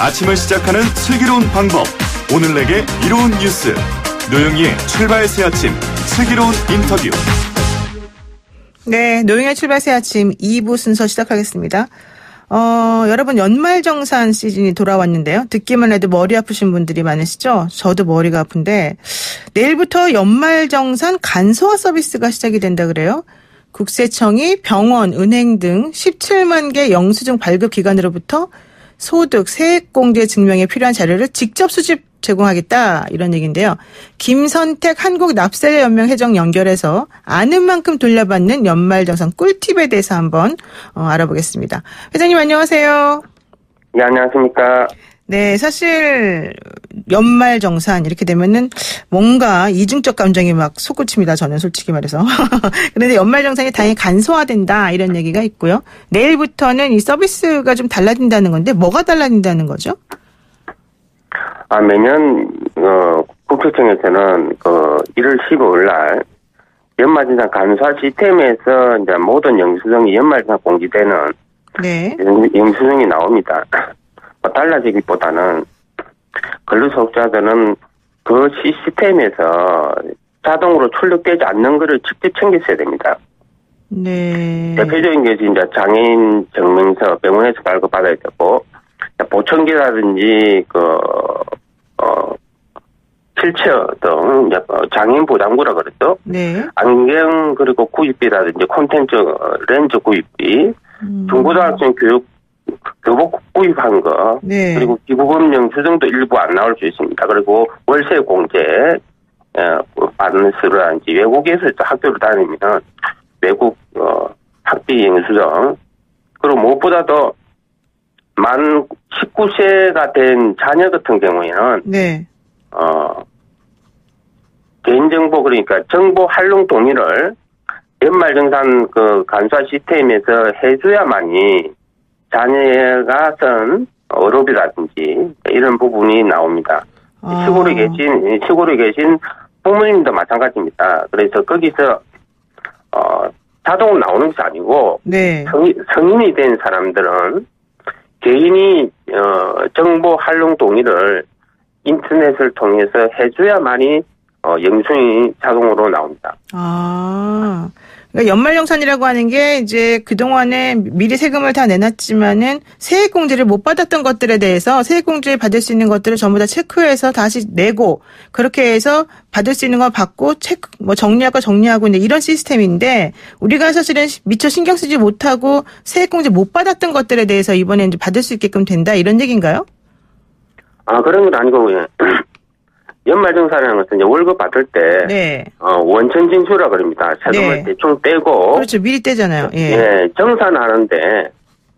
아침을 시작하는 슬기로운 방법. 오늘 내게 이로운 뉴스. 노영희의 출발 새 아침. 슬기로운 인터뷰. 네, 노영의 출발 새 아침 2부 순서 시작하겠습니다. 어, 여러분 연말정산 시즌이 돌아왔는데요. 듣기만 해도 머리 아프신 분들이 많으시죠? 저도 머리가 아픈데 내일부터 연말정산 간소화 서비스가 시작이 된다 그래요. 국세청이 병원, 은행 등 17만 개 영수증 발급 기관으로부터 소득, 세액공제 증명에 필요한 자료를 직접 수집 제공하겠다 이런 얘기인데요. 김선택 한국 납세자 연맹 회장 연결해서 아는 만큼 돌려받는 연말정산 꿀팁에 대해서 한번 어, 알아보겠습니다. 회장님 안녕하세요. 네, 안녕하십니까. 네, 사실 연말 정산 이렇게 되면은 뭔가 이중적 감정이 막 솟구칩니다. 저는 솔직히 말해서. 그런데 연말 정산이 당연히 간소화된다 이런 얘기가 있고요. 내일부터는 이 서비스가 좀 달라진다는 건데 뭐가 달라진다는 거죠? 아, 매년, 어, 국세청에서는 그 1월 15일 날 연말정산 간소화 시스템에서 이제 모든 영수증이 연말정산 공지되는 네. 영- 영수증이 나옵니다. 뭐 달라지기보다는 근로소득자들은 그 시스템에서 자동으로 출력되지 않는 것을 직접 챙겼어야 됩니다. 네. 대표적인 게 이제 장애인 증명서 병원에서 발급받아야 되고 보청기라든지 그 어, 휠체어 등 어, 장애인 보장구라 그랬죠. 네. 안경 그리고 구입비라든지 콘텐츠 어, 렌즈 구입비, 음. 중고등학생 교육 교복 구입한 거 네. 그리고 기부금 영수증도 일부 안 나올 수 있습니다. 그리고 월세 공제 어, 받는 수라든지 외국에서 또 학교를 다니면 외국 어, 학비 영수증 그리고 무엇보다도 만 19세가 된 자녀 같은 경우에는 네. 어, 개인정보 그러니까 정보 활용 동의를 연말정산 그 간소화 시스템에서 해줘야만이 자녀가 쓴 어록이라든지 이런 부분이 나옵니다. 아. 시골에 계신 시골에 계신 부모님도 마찬가지입니다. 그래서 거기서 어, 자동으로 나오는 것이 아니고 네. 성인, 성인이 된 사람들은 개인이 어, 정보 활용 동의를 인터넷을 통해서 해줘야만이 어, 영수증이 자동으로 나옵니다. 아. 그러니까 연말정산이라고 하는 게 이제 그동안에 미리 세금을 다 내놨지만은 세액공제를 못 받았던 것들에 대해서 세액공제 받을 수 있는 것들을 전부 다 체크해서 다시 내고 그렇게 해서 받을 수 있는 거 받고 체크 뭐 정리할 거 정리하고 이제 이런 시스템인데 우리가 사실은 미처 신경 쓰지 못하고 세액공제 못 받았던 것들에 대해서 이번에 이제 받을 수 있게끔 된다 이런 얘기인가요? 아 그런 건 아니고 예. 연말정산이라는 것은 이제 월급 받을 때 네. 어, 원천 징수라 그럽니다. 세금을 네. 대충 떼고 그렇죠. 미리 떼잖아요. 예. 예, 정산하는데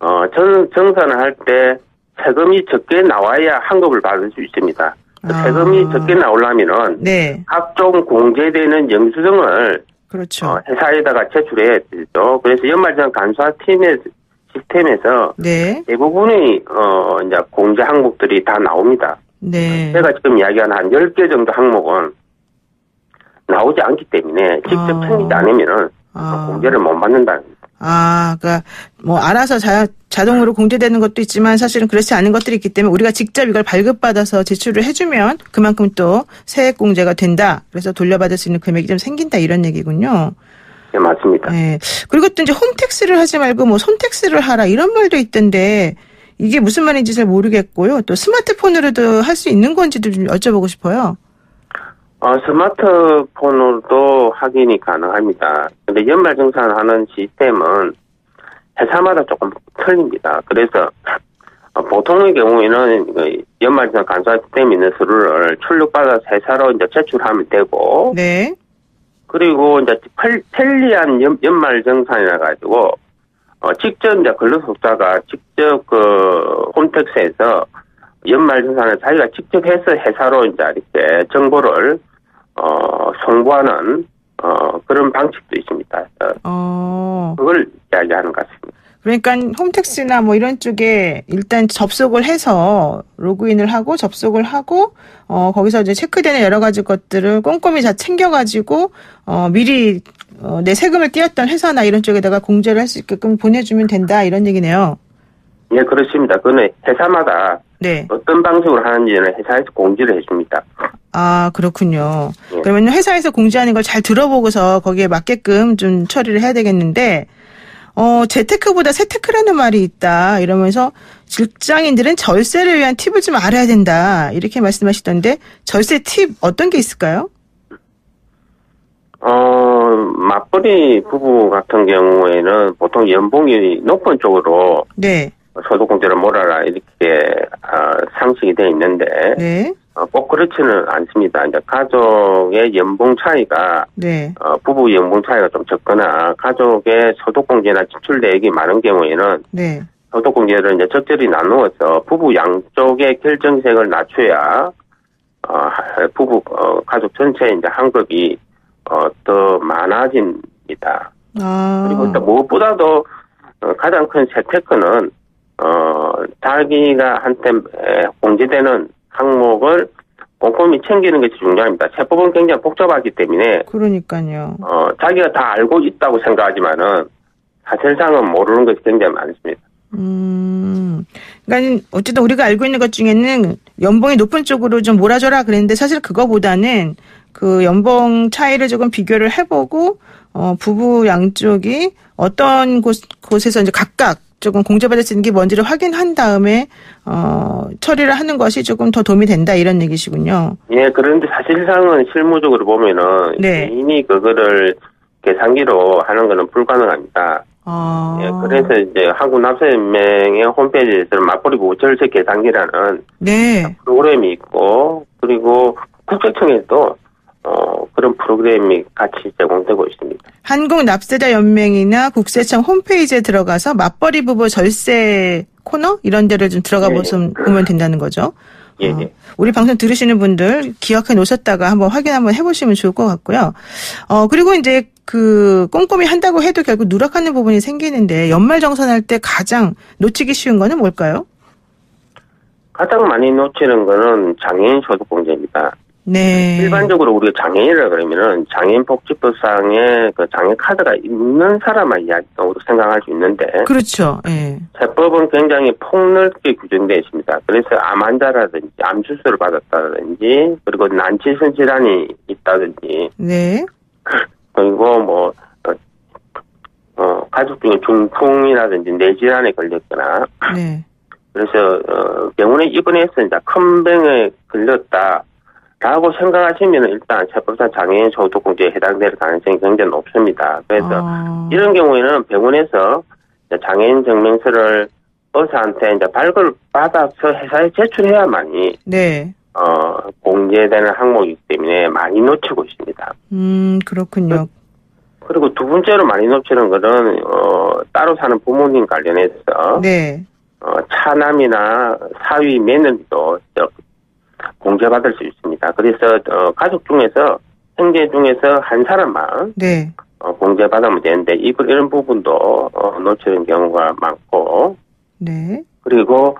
어, 정, 정산을 할 때 세금이 적게 나와야 환급을 받을 수 있습니다. 그 아. 세금이 적게 나오려면은 네. 각종 공제되는 영수증을 그렇죠. 어, 회사에다가 제출해야 되죠. 그래서 연말정 간소화 팀의 시스템에서 네. 대부분의 어 이제 공제 항목들이 다 나옵니다. 네. 제가 지금 이야기하는 한 10개 정도 항목은 나오지 않기 때문에 직접 아. 챙기지 않으면은 아. 공제를 못 받는다는. 아, 그러니까 뭐 알아서 자, 자동으로 공제되는 것도 있지만 사실은 그렇지 않은 것들이 있기 때문에 우리가 직접 이걸 발급받아서 제출을 해주면 그만큼 또 세액 공제가 된다. 그래서 돌려받을 수 있는 금액이 좀 생긴다 이런 얘기군요. 네, 맞습니다. 네. 그리고 또 이제 홈택스를 하지 말고 뭐 손택스를 하라 이런 말도 있던데 이게 무슨 말인지 잘 모르겠고요. 또 스마트폰으로도 할 수 있는 건지도 좀 여쭤보고 싶어요. 어, 스마트폰으로도 확인이 가능합니다. 근데 연말 정산하는 시스템은 회사마다 조금 틀립니다. 그래서 어, 보통의 경우에는 그 연말정산 간소화 시스템이 있는 서류를 출력받아서 회사로 이제 제출하면 되고 네. 그리고 이제 펠- 편리한 연, 연말정산이라 가지고 어, 직접 이제 근로소득자가 직접 그 홈택스에서 연말정산을 자기가 직접 해서 회사로 이제 이렇게 정보를 어, 송부하는 어, 그런 방식도 있습니다. 어, 어. 그걸 이야기하는 것 같습니다. 그러니까 홈택스나 뭐 이런 쪽에 일단 접속을 해서 로그인을 하고 접속을 하고 어 거기서 이제 체크되는 여러 가지 것들을 꼼꼼히 다 챙겨가지고 어 미리 어, 내 세금을 띄었던 회사나 이런 쪽에다가 공제를 할 수 있게끔 보내주면 된다 이런 얘기네요. 예, 그렇습니다. 그는 회사마다 네. 어떤 방식으로 하는지는 회사에서 공지를 해줍니다. 아, 그렇군요. 예. 그러면 회사에서 공지하는 걸 잘 들어보고서 거기에 맞게끔 좀 처리를 해야 되겠는데, 어, 재테크보다 세테크라는 말이 있다. 이러면서 직장인들은 절세를 위한 팁을 좀 알아야 된다. 이렇게 말씀하시던데, 절세 팁 어떤 게 있을까요? 어, 맞벌이 부부 같은 경우에는 보통 연봉이 높은 쪽으로 네. 소득공제를 몰아라 이렇게 어, 상식이 돼 있는데 네. 어, 꼭 그렇지는 않습니다. 이제 가족의 연봉 차이가 네. 어, 부부 연봉 차이가 좀 적거나 가족의 소득공제나 지출 내역이 많은 경우에는 네. 소득공제를 이제 적절히 나누어서 부부 양쪽의 결정색을 낮춰야 어, 하- 부부 어, 가족 전체 이제 환급이 어, 더 많아집니다. 아. 그리고 또 무엇보다도 어, 가장 큰 재테크는 어, 자기가 에, 공제되는 항목을 꼼꼼히 챙기는 것이 중요합니다. 세법은 굉장히 복잡하기 때문에 그러니까요. 어, 자기가 다 알고 있다고 생각하지만은 사실상은 모르는 것이 굉장히 많습니다. 음, 그러니까 어쨌든 우리가 알고 있는 것 중에는 연봉이 높은 쪽으로 좀 몰아줘라 그랬는데 사실 그거보다는 그 연봉 차이를 조금 비교를 해보고 어, 부부 양쪽이 어떤 곳, 곳에서 이제 각각 조금 공제받을 수 있는 게 뭔지를 확인한 다음에 어, 처리를 하는 것이 조금 더 도움이 된다 이런 얘기시군요. 예, 그런데 사실상은 실무적으로 보면은 네. 개인이 그거를 계산기로 하는 것은 불가능합니다. 아, 예, 그래서 이제 한국납세연맹의 홈페이지에서는 맞벌이 절세 계산기라는 네, 프로그램이 있고 그리고 국세청에도 어, 그런 프로그램이 같이 제공되고 있습니다. 한국 납세자 연맹이나 국세청 홈페이지에 들어가서 맞벌이 부부 절세 코너 이런 데를 좀 들어가. 보면 보면 된다는 거죠. 예, 어, 예. 우리 방송 들으시는 분들 기억해 놓으셨다가 한번 확인 한번 해보시면 좋을 것 같고요. 어 그리고 이제 그 꼼꼼히 한다고 해도 결국 누락하는 부분이 생기는데 연말 정산할 때 가장 놓치기 쉬운 거는 뭘까요? 가장 많이 놓치는 거는 장애인 소득공제입니다. 네. 일반적으로 우리가 장애인이라 그러면은 장애인 복지법상에 그 장애 카드가 있는 사람만 이야기로 생각할 수 있는데 그렇죠. 예. 세법은 굉장히 폭넓게 규정되어 있습니다. 그래서 암 환자라든지 암 수술을 받았다든지 그리고 난치성 질환이 있다든지 네. 그리고 뭐 어, 어, 가족 중에 중풍이라든지 뇌질환에 걸렸거나 네. 그래서 어, 병원에 입원해서 이제 큰 병에 걸렸다 라고 생각하시면 일단 세법상 장애인 소득공제에 해당될 가능성이 굉장히 높습니다. 그래서 어, 이런 경우에는 병원에서 장애인 증명서를 의사한테 이제 발급을 받아서 회사에 제출해야만이 네. 어, 공제되는 항목이기 때문에 많이 놓치고 있습니다. 음 그렇군요. 그 리고 두 번째로 많이 놓치는 거는 어, 따로 사는 부모님 관련해서 네. 어, 차남이나 사위 며느리도 저, 공제받을 수 있습니다. 그래서 어, 가족 중에서 형제 중에서 한 사람만 네. 어, 공제받으면 되는데 이, 이런 부분도 어, 놓치는 경우가 많고 네. 그리고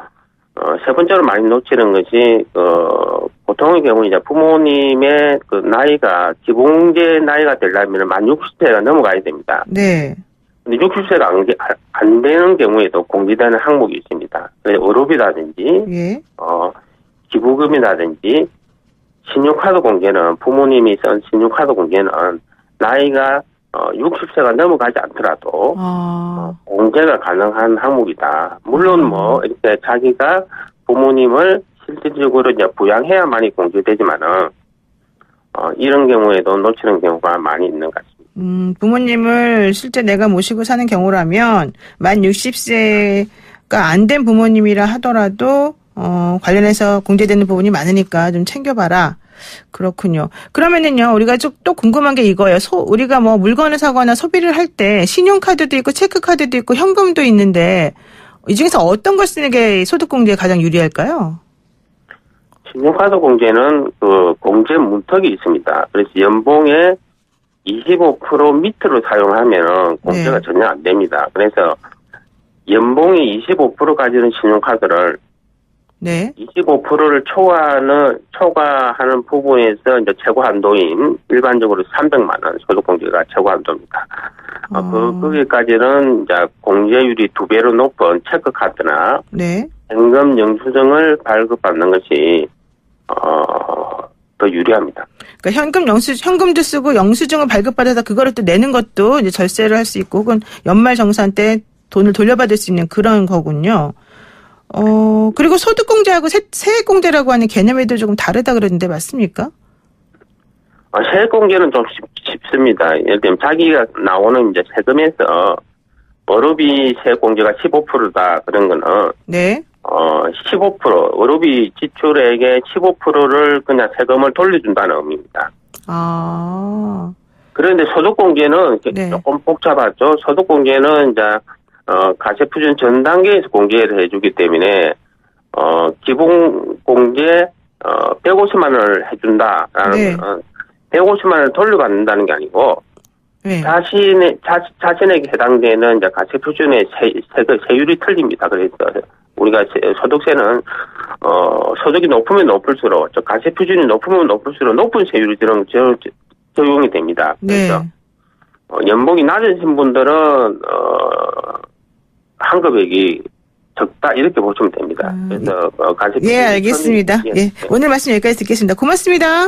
어, 세 번째로 많이 놓치는 것이 어, 보통의 경우 이제 부모님의 그 나이가 기본제 나이가 되려면 만 60세가 넘어가야 됩니다. 네. 근데 60세가 안, 게- 안 되는 경우에도 공제되는 항목이 있습니다. 의료비라든지 예. 어, 기부금이라든지 신용카드 공제는 부모님이 쓴 신용카드 공제는 나이가 어, 60세가 넘어가지 않더라도 아. 공제가 가능한 항목이다. 물론 뭐 이렇게 자기가 부모님을 실질적으로 이제 부양해야만이 공제되지만은 어, 이런 경우에도 놓치는 경우가 많이 있는 것 같습니다. 음, 부모님을 실제 내가 모시고 사는 경우라면 만 60세가 안 된 부모님이라 하더라도 어, 관련해서 공제되는 부분이 많으니까 좀 챙겨봐라. 그렇군요. 그러면은요, 우리가 좀 또 궁금한 게 이거예요. 소, 우리가 뭐 물건을 사거나 소비를 할 때 신용카드도 있고 체크카드도 있고 현금도 있는데 이 중에서 어떤 걸 쓰는 게 소득공제에 가장 유리할까요? 신용카드 공제는 그 공제 문턱이 있습니다. 그래서 연봉의 25% 밑으로 사용하면 공제가 네. 전혀 안 됩니다. 그래서 연봉이 25%까지는 신용카드를 네. 25%를 초과하는 초과하는 부분에서 이제 최고 한도인 일반적으로 300만 원 소득 공제가 최고 한도입니다. 어, 어. 그 거기까지는 이제 공제율이 두 배로 높은 체크카드나 네. 현금 영수증을 발급받는 것이 어, 더 유리합니다. 그러니까 현금 영수 현금도 쓰고 영수증을 발급받아서 그거를 또 내는 것도 이제 절세를 할 수 있고 혹은 연말 정산 때 돈을 돌려받을 수 있는 그런 거군요. 어 그리고 소득공제하고 세, 세액공제라고 하는 개념에도 조금 다르다 그러는데 맞습니까? 어, 세액 공개는 좀 쉽, 습니다 예를 들면 자기가 나오는 이제 세금에서 월업이 세액 공제가 15%다 그런 거는 네. 어, 15% 월업이 지출액의 15%를 그냥 세금을 돌려준다는 의미입니다. 아 그런데 소득공제는 네. 조금 복잡하죠. 소득공제는 이제 어, 가세 표준 전 단계에서 공개를 해주기 때문에 어, 기본 공제 어, 150만 원을 해준다라는 네. 거는 150만 원을 돌려받는다는 게 아니고 네. 자신의 자, 자신에게 해당되는 이제 가세 표준의 세, 세, 세율이 틀립니다. 그래서 우리가 세- 소득세는 어, 소득이 높으면 높을수록 저 가세 표준이 높으면 높을수록 높은 세율이 들어 적용이 됩니다. 네. 그래서 어, 연봉이 낮으신 분들은 어, 한급액이 적다 이렇게 보시면 됩니다. 음, 그래서 어, 가세 예, 알겠습니다. 예, 예. 오늘 말씀 여기까지 듣겠습니다. 고맙습니다.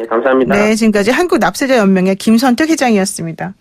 예, 감사합니다. 네, 지금까지 한국 납세자 연맹의 김선택 회장이었습니다.